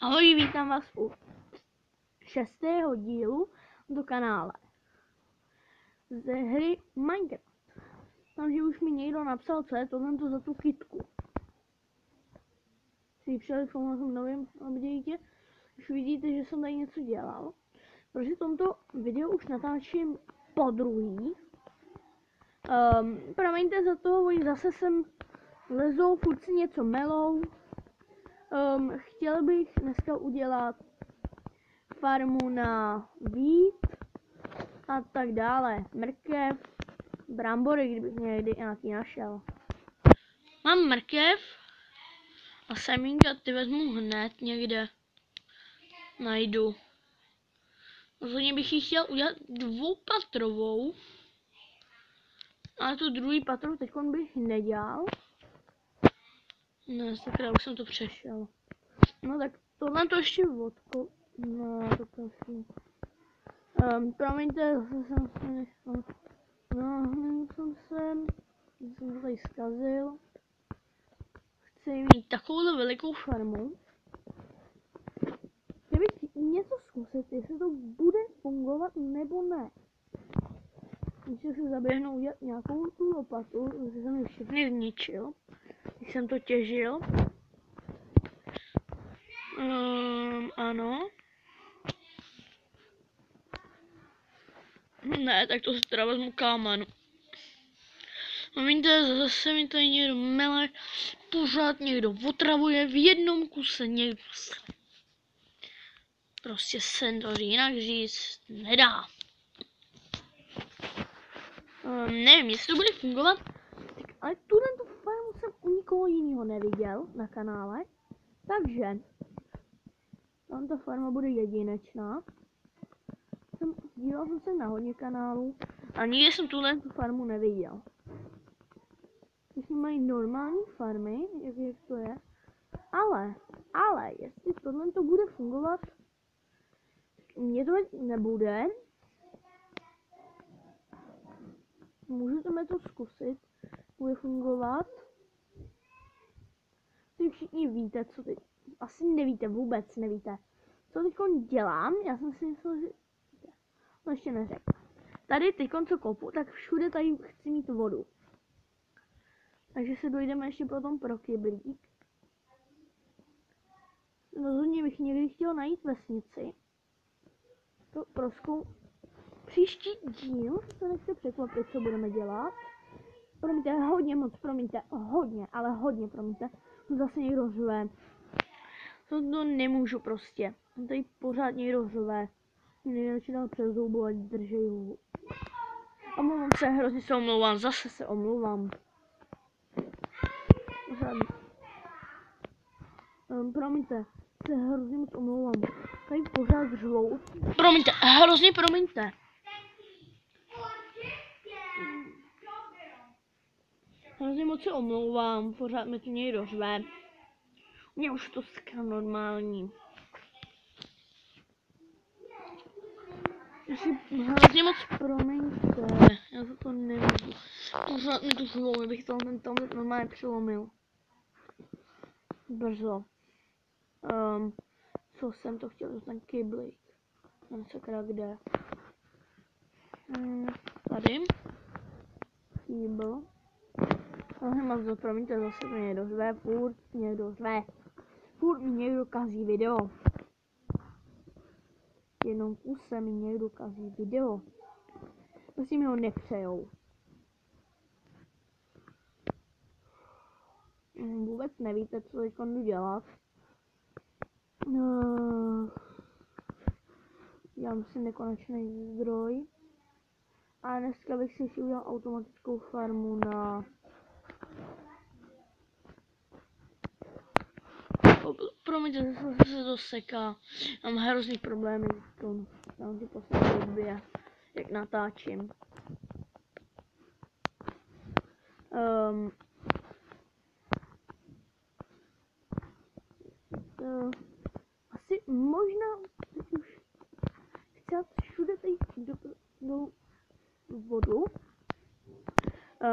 Ahoj, vítám vás u šestého dílu do kanále ze hry Minecraft. Takže už mi někdo napsal, co je tohle za tu kitku. Si přijeli v tomhle novém update, už vidíte, že jsem tady něco dělal. Protože tomto videu už natáčím po druhý. Um, promiňte za to, zase jsem lezou, furt si něco melou, Um, chtěl bych dneska udělat farmu na vít a tak dále. Mrkev, brambory, kdybych někdy nějaký našel. Mám mrkev a semínka ty vezmu hned někde. Najdu. Rozhodně bych ji chtěl udělat dvoupatrovou. Ale tu druhý patru teď bych nedělal. Ne, sakra, už jsem to přešel. No tak tohle to ještě vodko. No, to prosím. Um, promiňte, zase jsem se... No, jsem se... Jsem to tady zkazil. Chci mít takovou velikou farmu. Kdybych něco zkusit, jestli to bude fungovat nebo ne. Musím si zaběhnout nějakou tu lopatu, že jsem ji všechny zničil když jsem to těžil. Um, ano. Ne, tak to si teda vezmu kámen. Vidíte, zase mi tady někdo mele, pořád někdo otravuje v jednom kuse, někdo. Prostě se to jinak říct nedá. Um, nevím, jestli to bude fungovat, ale tuhle tu farmu jsem u nikoho jiného neviděl na kanále. Takže tam ta farma bude jedinečná. Jsem, díval jsem se na hodně kanálů a nikdy jsem tuhle tu farmu neviděl. Všichni mají normální farmy, jak, jak to je. Ale, ale, jestli tohle to bude fungovat, mně to nebude. Můžete to zkusit fungovat. Vy všichni víte, co ty... Asi nevíte, vůbec nevíte. Co teď dělám? Já jsem si myslel, že... No ještě neřekl. Tady teď co kopu, tak všude tady chci mít vodu. Takže se dojdeme ještě potom pro kyblík. Rozhodně bych někdy chtěl najít vesnici. To proskou. Příští díl se nechce překvapit, co budeme dělat. Promiňte, hodně moc, promiňte, hodně, ale hodně, promiňte. Zase někdo řve. To, to nemůžu prostě. Tady pořád někdo řve. Mě začínal přes zubu a držej hubu. Omlouvám se, hrozně se omlouvám, zase se omlouvám. Pořád. Um, promiňte, se hrozně moc omlouvám. Tady pořád řvou. Promiňte, hrozně promiňte. Hrozně moc se omlouvám, pořád mi tu někdo řve. Mně už to ská normální. Si hrozně moc promiňte, já za to nemůžu. Pořád mi tu řvou, abych to ten tam normálně přelomil. Brzo. Um, co jsem to chtěl, ten kyblík. Ten sakra kde. Um, tady. Kýbl. Ale moc to, promiňte, zase to někdo řve, furt někdo řve. Furt mi někdo kazí video. Jenom kuse mi někdo kazí video. Prostě mi ho nepřejou. Hm, vůbec nevíte, co teď jdu dělat. No, dělám si nekonečný zdroj. A dneska bych si udělal automatickou farmu na Promiňte, se to seká. Mám hrozný problémy s tom. Tam ty poslední době, jak natáčím. Um, uh, asi možná teď už chci všude tady do, do vodu.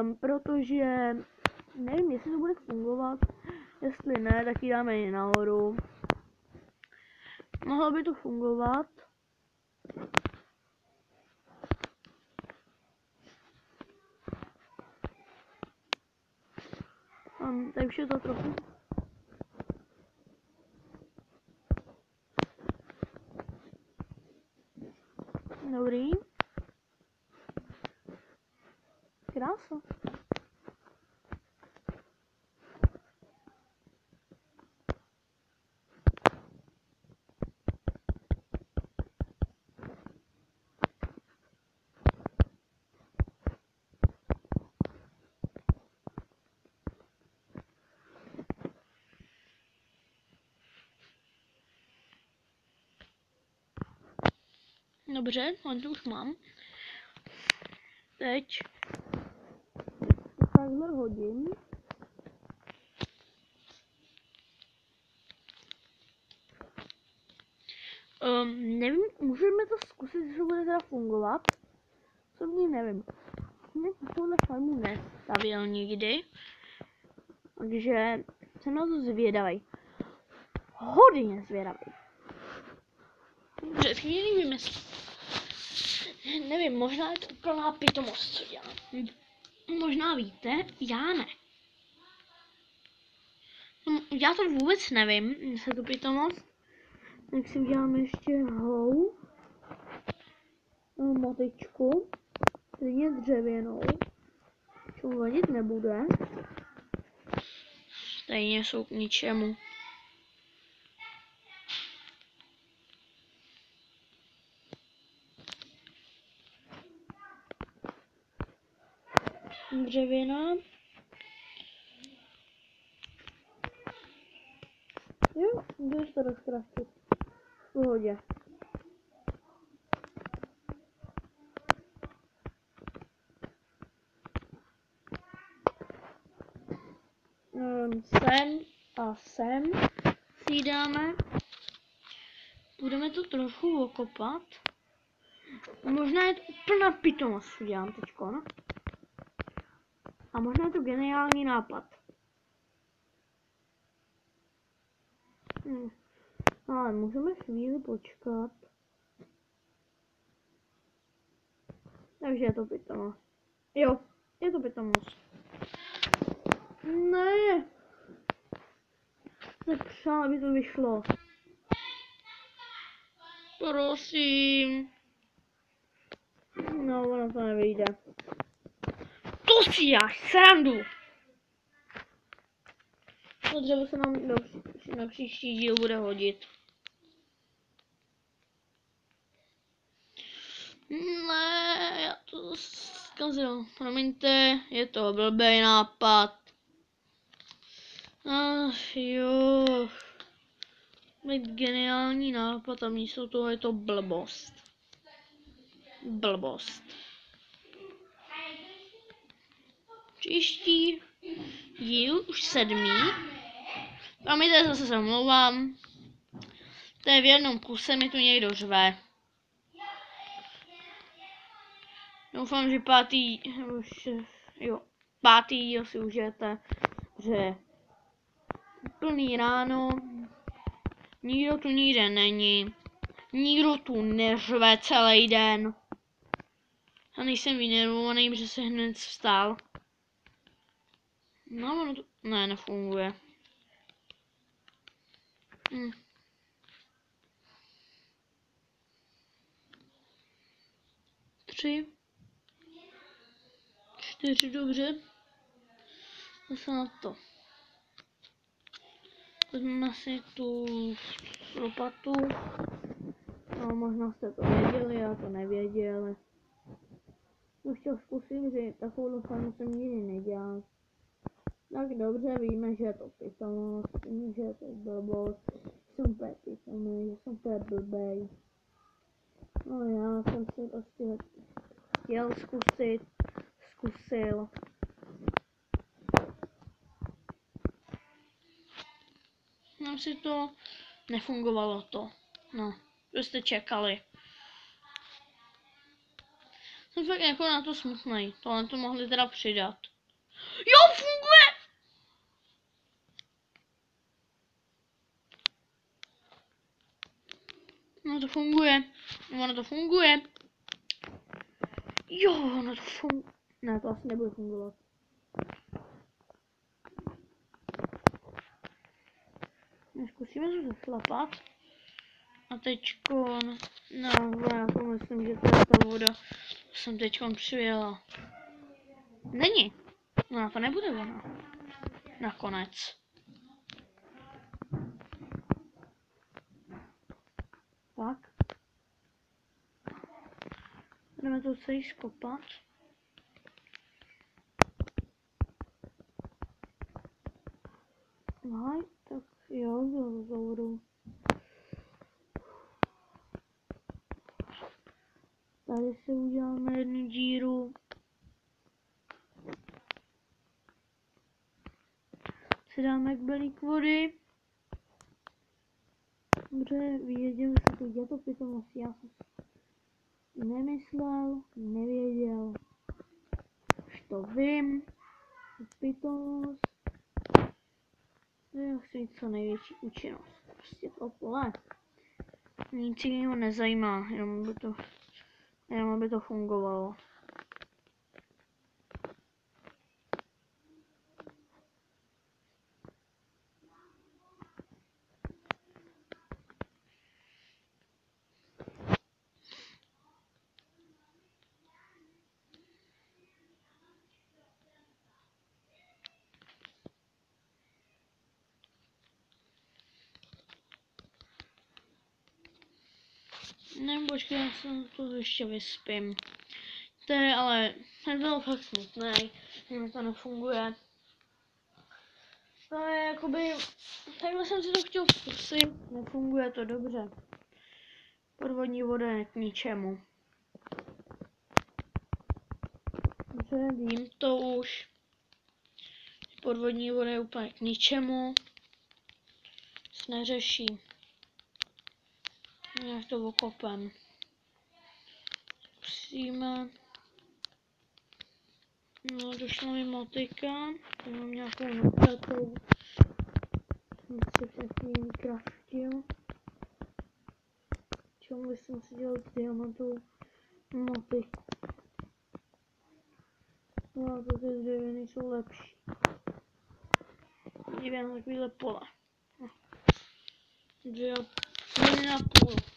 Um, protože nevím, jestli to bude fungovat. Jestli ne, tak ji dáme i nahoru. Mohlo by to fungovat. Um, je to trochu. Dobrý. Krása. Dobře, on to už mám. Teď takhle hodím. Um, nevím, můžeme to zkusit, jestli bude teda fungovat. Co mě nevím. Mě tohle farmu nestavil nikdy. Takže jsem na to zvědavý. Hodně zvědavý. Před chvílí vymyslel. Nevím, možná je to úplná pitomost, co dělám. Možná víte, já ne. No, já to vůbec nevím, jestli to pitomost. Tak si uděláme ještě hou. No, matičku. Klidně dřevěnou. Čo vadit nebude. Stejně jsou k ničemu. Dřevěná. Jo, můžeš to rozkraftit. V pohodě. Um, sem a sem si dáme. Budeme to trochu okopat. Možná je to úplná pitomost, udělám teďko, no. A možná je to geniální nápad. Hm. Ale můžeme chvíli počkat. Takže je to pitomost. Jo, je to pitomost. Ne. Tak přál, aby to vyšlo. Prosím. No, ono to nevyjde. To si já srandu. To dřevo se nám do, na příští díl bude hodit. Ne, já to zkazil. Promiňte, je to blbý nápad. Ach jo. Mít geniální nápad a místo toho je to blbost. Blbost. Příští díl, už sedmý. A mi tady zase. To je v jednom kuse, mi tu někdo řve. Doufám, že pátý, už, jo, pátý díl si užijete, že plný ráno, nikdo tu nikde není, nikdo tu neřve celý den. A nejsem vynervovaný, že se hned vstal. No, ono to... Ne, nefunguje. Hm. Tři. Čtyři, dobře. Zase na to. Vezmeme si tu lopatu. No, možná jste to věděli, já to nevěděl. Už chtěl zkusit, že takovou lopatu jsem nikdy nedělal. Tak dobře, víme, že je to pitomost, víme, že je to blbost, jsem úplně pitomý, že jsem úplně blbej. No já jsem si prostě chtěl zkusit, zkusil. No si to nefungovalo to. No, to jste čekali. Jsem fakt jako na to smutný. Tohle to mohli teda přidat. Jo, funguje! No to funguje. Ono to funguje. Jo, ono to funguje. Ne, to asi nebude fungovat. No, Zkusíme to zašlapat. A teďko, no, já to myslím, že to je ta voda, co jsem teďko přijela. Není. No, to nebude ona. Nakonec. Tak. Budeme to celý skopat. Aj, tak jo, do rozhovoru. Tady si uděláme jednu díru. Si dáme kbelík vody. Dobře, věděl se to dělat to pitomost. Já jsem nemyslel, nevěděl. To vím. Pitomost. Já chci mít co největší účinnost. Prostě to pole. Nic jiného nezajímá, jenom by to, jenom aby to fungovalo. Ne, počkej, já se to ještě vyspím. To je ale, to bylo fakt smutné, že mi to nefunguje. To je jakoby, takhle jsem si to chtěl zkusit, nefunguje to dobře. Podvodní voda je k ničemu. Dobře, vím to už. Podvodní voda je úplně k ničemu. Neřeší. Jak to okopem. Zkusíme. No, došla mi motika. Tu mám nějakou napjatou. Jsem si před chvílí kraftil. Čemu bych si dělal diamantovou motiku. No to ty dřevěny jsou lepší. Podívám na takovýhle pole. No. Že jo, Jeden na půl.